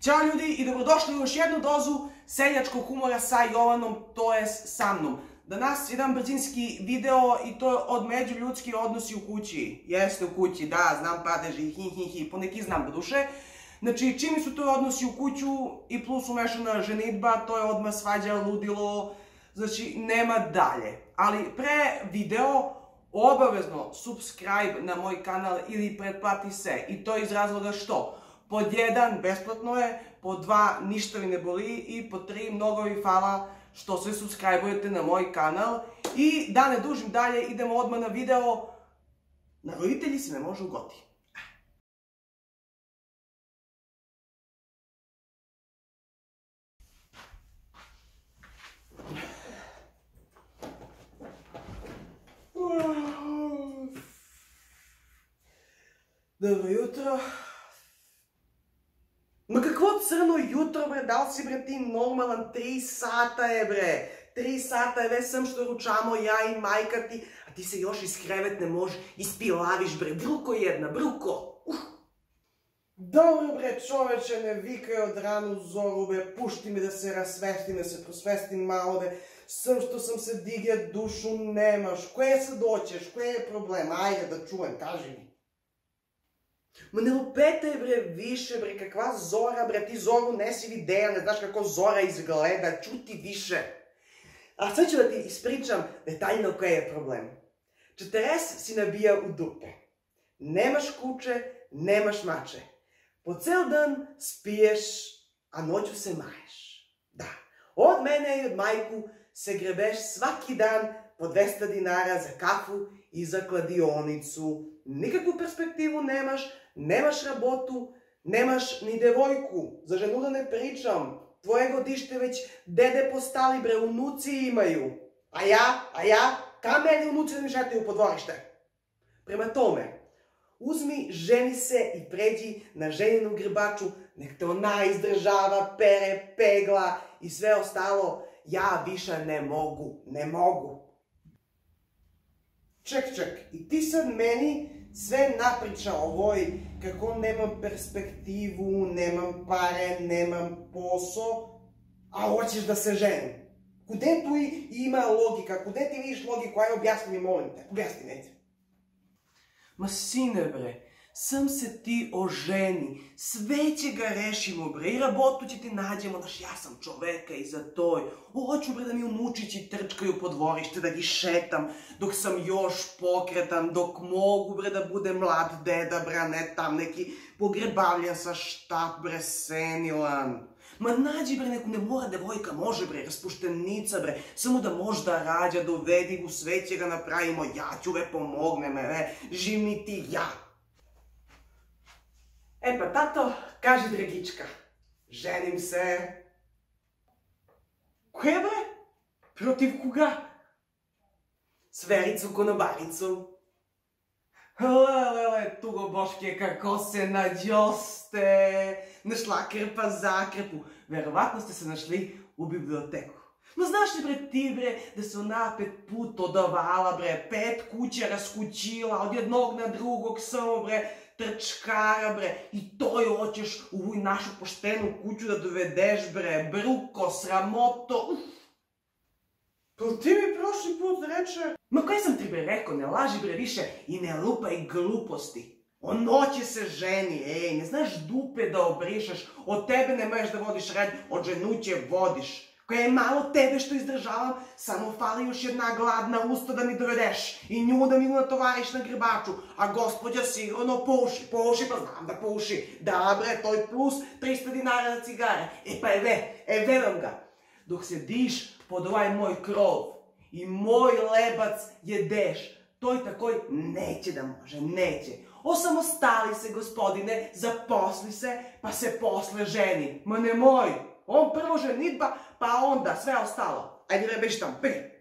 Ćao ljudi i dobrodošli u još jednu dozu seljačkog humora sa Jovanom, to jest sa mnom. Danas jedan brzinski video i to je od međuljudski odnosi u kući. Jeste u kući, da, znam padeži, hi hi hi, poneki znam duše. Znači, čini su to odnosi u kuću i plus umešana ženitba, to je odmah svađa, ludilo, znači nema dalje. Ali pre video obavezno subscribe na moj kanal ili pretplati se i to iz razloga što Под еден бесплатно е, под два ништа ви не боли и по три многу ви фала што се субскрајбувате на мој канал. И да не дужим дале, идемо одма на видео. На родители се не може уготи. Добро јутро. crno jutro, bre, dal si, bre, ti normalan, tri sata je, bre, tri sata je, ve sam što ručamo ja i majka ti, a ti se još iz krevet ne može, ispilaviš, bre, bruko jedna, bruko. Uh. Dobro, bre, čoveče, ne vikaj od ranu zoru, bre, pušti mi da se rasvestim, da se prosvestim malo, bre, sam što sam se digja, dušu nemaš, koje se doćeš, koje je problem, ajde da čujem, kaži mi. Ма не лупете, бре, више, бре, каква зора, бре, ти зоро не си видея, не знаеш како зора изгледа, чути више. А сега ќе да ти испричам детаljно кој е проблем. Четерес си набија у дупе. Немаш куче, немаш маче. По цел ден спиеш, а ноќу се маеш. Да, од мене и од мајку се гребеш сваки дан по 200 динара за кафу i za kladionicu, nikakvu perspektivu nemaš, nemaš rabotu, nemaš ni devojku, za ženu da ne pričam, tvoje godište već dede postali bre, unuci imaju, a ja, a ja, kam meni unuci da mi šetaju po dvorište. Prema tome, uzmi, ženi se i pređi na ženjenu grbaču, nek te ona izdržava, pere, pegla i sve ostalo, ja više ne mogu, ne mogu. чек, чек. И ти се мени све наприча овој, како немам перспективу, немам паре, немам посо, а очиш да се жени. Куде тој има логика, куде ти видиш логика, ај објасни ми, молим те, објасни, нете. Ма сине, бре, sam se ti oženi, sve će ga rešimo bre, i rabotu će ti nađemo, znaš, ja sam čoveka i za toj. Hoću bre da mi unučići trčkaju po dvorište, da gi šetam, dok sam još pokretan, dok mogu bre da bude mlad deda bre, ne tam neki pogrebavljen sa štap bre, senilan. Ma nađi bre neku, ne mora devojka, može bre, raspuštenica bre, samo da možda rađa, dovedi u sve će ga napravimo, ja ću ve pomogne me, ve, živ mi ti ja. E pa tato, kaži Dragička, ženim se. Koje bre? Protiv koga? S Vericu konobaricu. Lele, tugo boške, kako se nađoste. Našla krpa za krpu. Verovatno ste se našli u biblioteku. No znaš li bre ti bre da se ona pet put odavala bre, pet kuća raskućila od jednog na drugog samo bre, trčkara, bre, i to je hoćeš u ovu našu poštenu kuću da dovedeš, bre, bruko, sramoto, uf. Pa ti mi prošli put reče... Ma kaj sam ti bre rekao, ne laži bre više. I ne lupaj gluposti. On noće se ženi, ej, ne znaš dupe da obrišeš, od tebe ne možeš da vodiš red, od ženuće vodiš koja je malo tebe što izdržavam, samo fali još jedna gladna usta da mi dovedeš i nju da mi natovariš na grbaču, a gospodja sigurno puši, puši, pa znam da puši, da bre, to je plus 300 dinara za cigare, e pa eve, eve vam ga, dok sediš pod ovaj moj krov i moj lebac jedeš, toj takoj neće da može, neće. Osamostali se, gospodine, zaposli se, pa se posle ženi. Ma nemoj, on prvo ženitba, pa onda sve ostalo. Ajde, beži tamo, beži.